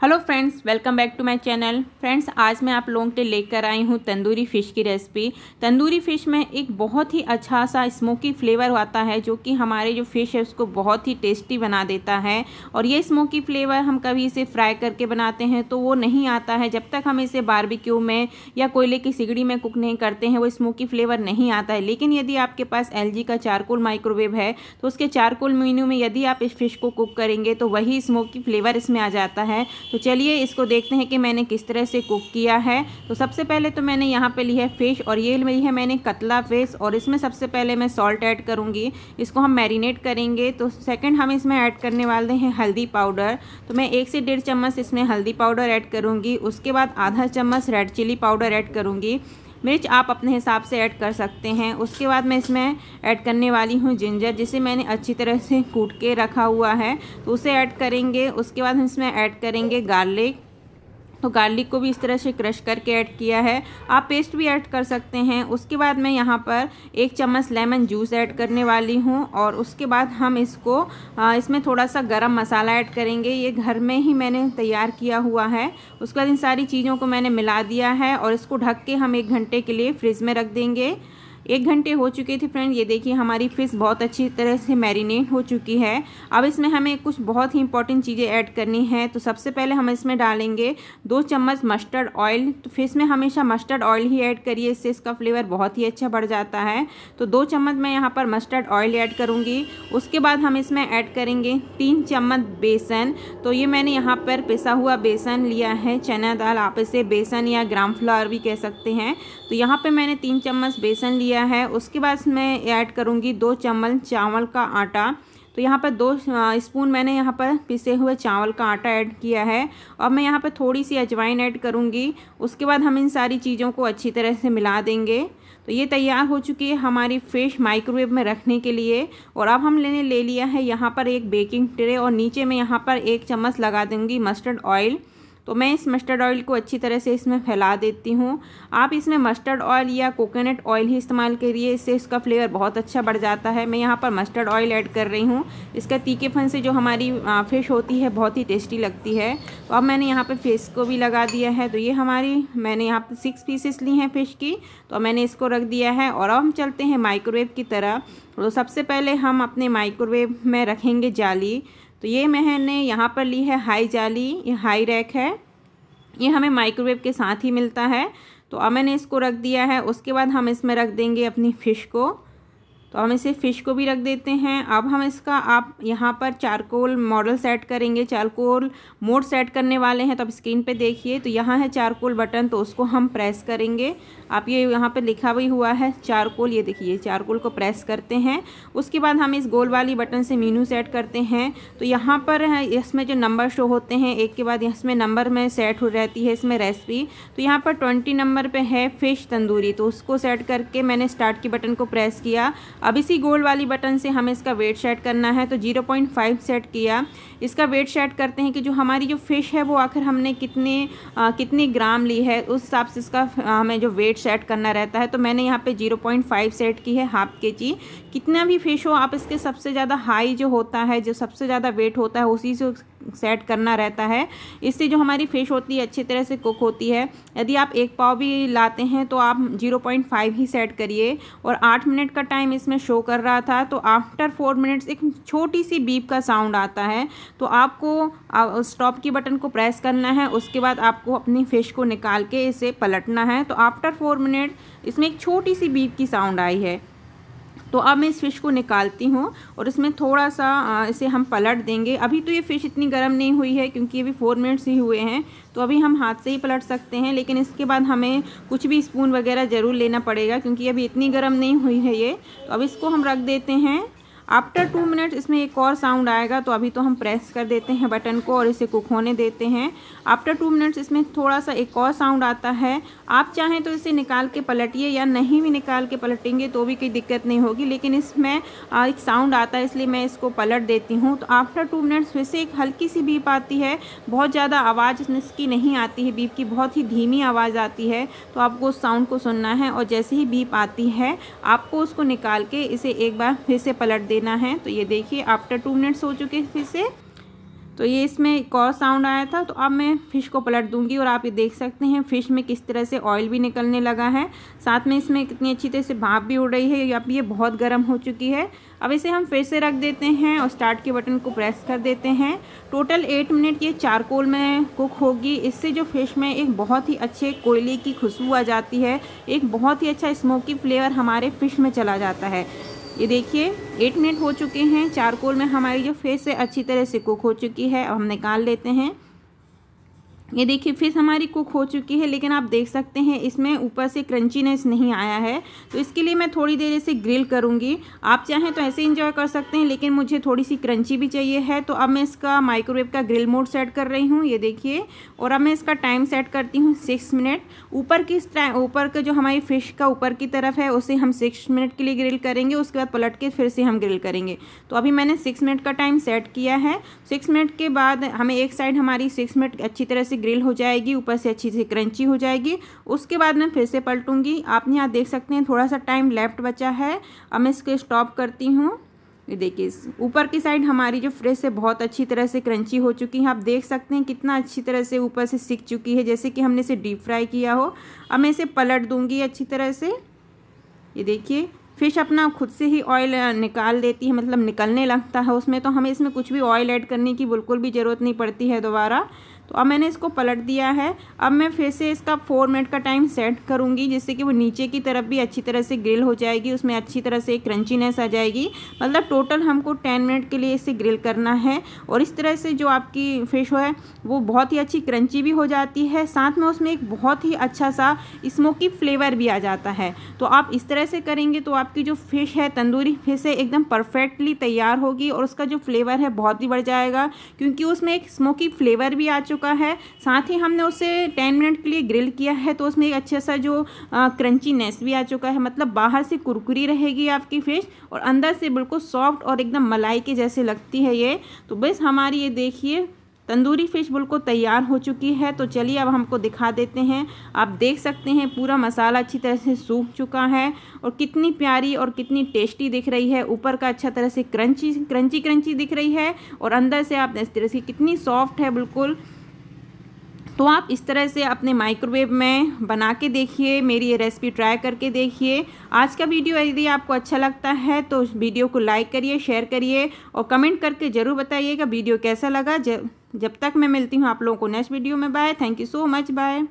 Hello friends welcome back to my channel friends आज मैं आप लोगों के लेकर आई हूँ तंदूरी फ़िश की रेसिपी तंदूरी फ़िश में एक बहुत ही अच्छा सा स्मोकी फ्लेवर आता है जो कि हमारे जो फ़िश है उसको बहुत ही टेस्टी बना देता है. और ये स्मोकी फ्लेवर हम कभी इसे फ्राई करके बनाते हैं तो वो नहीं आता है. जब तक हम इसे बारबेक्यू में या कोयले की सिगड़ी में कुक नहीं करते हैं, वो स्मोकी फ्लेवर नहीं आता है. लेकिन यदि आपके पास एलजी का चारकोल माइक्रोवेव है तो उसके चारकोल मीनू में यदि आप इस फ़िश को कुक करेंगे तो वही स्मोकी फ्लेवर इसमें आ जाता है. तो चलिए इसको देखते हैं कि मैंने किस तरह से कुक किया है। तो सबसे पहले तो मैंने यहाँ पे ली है फ़िश और ये ली है मैंने कतला फ़िश और इसमें सबसे पहले मैं सॉल्ट ऐड करूँगी। इसको हम मैरिनेट करेंगे। तो सेकंड हम इसमें ऐड करने वाले हैं हल्दी पाउडर तो मैं एक से डेढ़ चम्मच इसमें हल्दी पाउडर ऐड करूँगी। उसके बाद आधा चम्मच रेड चिली पाउडर ऐड करूँगी। मिर्च आप अपने हिसाब से ऐड कर सकते हैं। उसके बाद मैं इसमें ऐड करने वाली हूँ जिंजर, जिसे मैंने अच्छी तरह से कूट के रखा हुआ है। तो उसे ऐड करेंगे, उसके बाद हम इसमें ऐड करेंगे गार्लिक। तो गार्लिक को भी इस तरह से क्रश करके ऐड किया है। आप पेस्ट भी ऐड कर सकते हैं। उसके बाद मैं यहाँ पर एक चम्मच लेमन जूस ऐड करने वाली हूँ और उसके बाद हम इसको इसमें थोड़ा सा गरम मसाला ऐड करेंगे। ये घर में ही मैंने तैयार किया हुआ है। उसके बाद इन सारी चीज़ों को मैंने मिला दिया है और इसको ढक के हम एक घंटे के लिए फ्रिज में रख देंगे। एक घंटे हो चुके थे फ्रेंड, ये देखिए हमारी फ़िश बहुत अच्छी तरह से मैरिनेट हो चुकी है। अब इसमें हमें कुछ बहुत ही इंपॉर्टेंट चीज़ें ऐड करनी है। तो सबसे पहले हम इसमें डालेंगे दो चम्मच मस्टर्ड ऑयल तो फ़िश में हमेशा मस्टर्ड ऑयल ही ऐड करिए, इससे इसका फ्लेवर बहुत ही अच्छा बढ़ जाता है। तो दो चम्मच मैं यहाँ पर मस्टर्ड ऑयल ऐड करूँगी। उसके बाद हम इसमें ऐड करेंगे तीन चम्मच बेसन। तो ये मैंने यहाँ पर पिसा हुआ बेसन लिया है, चना दाल, आप इसे बेसन या ग्राम फ्लावर भी कह सकते हैं। तो यहाँ पर मैंने तीन चम्मच बेसन लिया लिया है। उसके बाद मैं ऐड करूँगी दो चम्मच चावल का आटा। तो यहाँ पर दो स्पून मैंने यहाँ पर पिसे हुए चावल का आटा ऐड किया है। और मैं यहाँ पर थोड़ी सी अजवाइन ऐड करूँगी। उसके बाद हम इन सारी चीज़ों को अच्छी तरह से मिला देंगे। तो ये तैयार हो चुकी है हमारी फ़िश माइक्रोवेव में रखने के लिए। और अब हम लेने ले लिया है यहाँ पर एक बेकिंग ट्रे और नीचे में यहाँ पर एक चम्मच लगा दूँगी मस्टर्ड ऑयल। तो मैं इस मस्टर्ड ऑयल को अच्छी तरह से इसमें फैला देती हूँ। आप इसमें मस्टर्ड ऑयल या कोकोनट ऑयल ही इस्तेमाल करिए, इससे इसका फ्लेवर बहुत अच्छा बढ़ जाता है। मैं यहाँ पर मस्टर्ड ऑयल ऐड कर रही हूँ। इसका तीखेपन से जो हमारी फ़िश होती है, बहुत ही टेस्टी लगती है। तो अब मैंने यहाँ पर फेस को भी लगा दिया है। तो ये हमारी, मैंने यहाँ पर सिक्स पीसेस ली हैं फ़िश की। तो मैंने इसको रख दिया है और अब हम चलते हैं माइक्रोवेव की तरह। तो सबसे पहले हम अपने माइक्रोवेव में रखेंगे जाली। तो ये मैंने यहाँ पर ली है हाई जाली, ये हाई रैक है। ये हमें माइक्रोवेव के साथ ही मिलता है। तो अब मैंने इसको रख दिया है, उसके बाद हम इसमें रख देंगे अपनी फ़िश को। तो हम इसे फ़िश को भी रख देते हैं। अब हम इसका, आप यहाँ पर चारकोल मॉडल सेट करेंगे। चारकोल मोड सेट करने वाले हैं तो आप स्क्रीन पे देखिए। तो यहाँ है चारकोल बटन तो उसको हम प्रेस करेंगे। आप ये यहाँ पे लिखा भी हुआ है चारकोल ये देखिए चारकोल को प्रेस करते हैं। उसके बाद हम इस गोल वाली बटन से मीनू सेट करते हैं। तो यहाँ पर इसमें जो नंबर शो होते हैं, एक के बाद इसमें नंबर में सेट हो रहती है इसमें रेसिपी तो यहाँ पर ट्वेंटी नंबर पर है फ़िश तंदूरी तो उसको सेट करके मैंने स्टार्ट की बटन को प्रेस किया। अब इसी गोल वाली बटन से हमें इसका वेट सेट करना है तो ज़ीरो पॉइंट फाइव सेट किया। इसका वेट सेट करते हैं कि जो हमारी जो फ़िश है वो आखिर हमने कितने आ, कितनी ग्राम ली है उस हिसाब से इसका हमें जो वेट सेट करना रहता है। तो मैंने यहाँ पे ज़ीरो पॉइंट फाइव सेट की है हाफ़ के जी। कितना भी फ़िश हो आप इसके सबसे ज़्यादा हाई जो होता है जो सबसे ज़्यादा वेट होता है उसी से सेट करना रहता है। इससे जो हमारी फ़िश होती है, अच्छी तरह से कुक होती है। यदि आप एक पाव भी लाते हैं तो आप 0.5 ही सेट करिए। और आठ मिनट का टाइम इसमें शो कर रहा था तो आफ्टर फोर मिनट्स एक छोटी सी बीप का साउंड आता है। तो आपको स्टॉप की बटन को प्रेस करना है, उसके बाद आपको अपनी फ़िश को निकाल के इसे पलटना है। तो आफ्टर फोर मिनट इसमें एक छोटी सी बीप की साउंड आई है। तो अब मैं इस फ़िश को निकालती हूँ और इसमें थोड़ा सा इसे हम पलट देंगे। अभी तो ये फ़िश इतनी गर्म नहीं हुई है क्योंकि अभी फोर मिनट्स ही हुए हैं। तो अभी हम हाथ से ही पलट सकते हैं, लेकिन इसके बाद हमें कुछ भी स्पून वगैरह ज़रूर लेना पड़ेगा क्योंकि अभी इतनी गर्म नहीं हुई है ये। तो अब इसको हम रख देते हैं। आफ्टर टू मिनट्स इसमें एक और साउंड आएगा तो अभी तो हम प्रेस कर देते हैं बटन को और इसे कुक होने देते हैं। आफ्टर टू मिनट्स इसमें थोड़ा सा एक और साउंड आता है। आप चाहें तो इसे निकाल के पलटिए या नहीं भी निकाल के पलटेंगे तो भी कोई दिक्कत नहीं होगी, लेकिन इसमें एक साउंड आता है, इसलिए मैं इसको पलट देती हूँ। तो आफ्टर टू मिनट्स फिर से एक हल्की सी बीप आती है। बहुत ज़्यादा आवाज़ इसकी नहीं आती है बीप की बहुत ही धीमी आवाज़ आती है। तो आपको उस साउंड को सुनना है और जैसे ही बीप आती है, आपको उसको निकाल के इसे एक बार फिर से पलट दे देना है। तो ये देखिए आफ्टर टू मिनट्स हो चुके हैं फिर से। तो ये इसमें एक और साउंड आया था। तो अब मैं फ़िश को पलट दूँगी और आप ये देख सकते हैं फ़िश में किस तरह से ऑयल भी निकलने लगा है। साथ में इसमें कितनी अच्छी तरह से भाप भी उड़ रही है। अब ये बहुत गर्म हो चुकी है। अब इसे हम फिर से रख देते हैं और स्टार्ट के बटन को प्रेस कर देते हैं। टोटल एट मिनट ये चारकोल में कुक होगी। इससे जो फ़िश में एक बहुत ही अच्छे कोयले की खुशबू आ जाती है। एक बहुत ही अच्छा स्मोकी फ्लेवर हमारे फ़िश में चला जाता है। ये देखिए एट मिनट हो चुके हैं, चारकोल में हमारी जो फेस है अच्छी तरह से कुक हो चुकी है, अब हम निकाल लेते हैं। ये देखिए, फ़िश हमारी कुक हो चुकी है, लेकिन आप देख सकते हैं इसमें ऊपर से क्रंचीनेस नहीं आया है। तो इसके लिए मैं थोड़ी देर इसे ग्रिल करूँगी। आप चाहें तो ऐसे इंजॉय कर सकते हैं, लेकिन मुझे थोड़ी सी क्रंची भी चाहिए है। तो अब मैं इसका माइक्रोवेव का ग्रिल मोड सेट कर रही हूँ, ये देखिए। और अब मैं इसका टाइम सेट करती हूँ, सिक्स मिनट। ऊपर की ऊपर का जो हमारी फ़िश का ऊपर की तरफ़ है, उसे हम सिक्स मिनट के लिए ग्रिल करेंगे, उसके बाद पलट के फिर से हम ग्रिल करेंगे। तो अभी मैंने सिक्स मिनट का टाइम सेट किया है। सिक्स मिनट के बाद हमें एक साइड हमारी सिक्स मिनट अच्छी तरह से ग्रिल हो जाएगी, ऊपर से अच्छी से क्रंची हो जाएगी। उसके बाद मैं फिर से पलटूँगी। आप यहाँ देख सकते हैं, थोड़ा सा टाइम लेफ़्ट बचा है। अब मैं इसको स्टॉप करती हूँ। ये देखिए ऊपर की साइड हमारी जो फ्रेश है, बहुत अच्छी तरह से क्रंची हो चुकी है। आप देख सकते हैं कितना अच्छी तरह से ऊपर से सीख चुकी है, जैसे कि हमने इसे डीप फ्राई किया हो। अब मैं इसे पलट दूँगी अच्छी तरह से। ये देखिए फ़िश अपना खुद से ही ऑयल निकाल देती है मतलब निकलने लगता है। उसमें तो हमें इसमें कुछ भी ऑयल ऐड करने की बिल्कुल भी ज़रूरत नहीं पड़ती है दोबारा। तो अब मैंने इसको पलट दिया है। अब मैं फिर से इसका फोर मिनट का टाइम सेट करूँगी, जिससे कि वो नीचे की तरफ़ भी अच्छी तरह से ग्रिल हो जाएगी, उसमें अच्छी तरह से क्रंचीनेस आ जाएगी। मतलब टोटल हमको टेन मिनट के लिए इसे ग्रिल करना है। और इस तरह से जो आपकी फ़िश है, वो बहुत ही अच्छी क्रंची भी हो जाती है। साथ में उसमें एक बहुत ही अच्छा सा स्मोकी फ्लेवर भी आ जाता है। तो आप इस तरह से करेंगे तो आपकी जो फ़िश है, तंदूरी फ़िश है, एकदम परफेक्टली तैयार होगी और उसका जो फ्लेवर है, बहुत ही बढ़ जाएगा। क्योंकि उसमें एक स्मोकी फ्लेवर भी आ चुका चुका है। साथ ही हमने उसे टेन मिनट के लिए ग्रिल किया है तो उसमें एक अच्छा सा जो क्रंचीनेस भी आ चुका है। मतलब बाहर से कुरकुरी रहेगी आपकी फ़िश और अंदर से बिल्कुल सॉफ्ट और एकदम मलाई के जैसे लगती है ये। तो बस हमारी ये देखिए, तंदूरी फ़िश बिल्कुल तैयार हो चुकी है। तो चलिए अब हमको दिखा देते हैं। आप देख सकते हैं पूरा मसाला अच्छी तरह से सूख चुका है और कितनी प्यारी और कितनी टेस्टी दिख रही है। ऊपर का अच्छा तरह से क्रंची क्रंची क्रंची दिख रही है और अंदर से आप इस तरह से कितनी सॉफ्ट है बिल्कुल। तो आप इस तरह से अपने माइक्रोवेव में बना के देखिए, मेरी ये रेसिपी ट्राई करके देखिए। आज का वीडियो यदि आपको अच्छा लगता है तो वीडियो को लाइक करिए शेयर करिए और कमेंट करके ज़रूर बताइएगा वीडियो कैसा लगा। जब जब तक मैं मिलती हूँ आप लोगों को नेक्स्ट वीडियो में। Bye thank you so much bye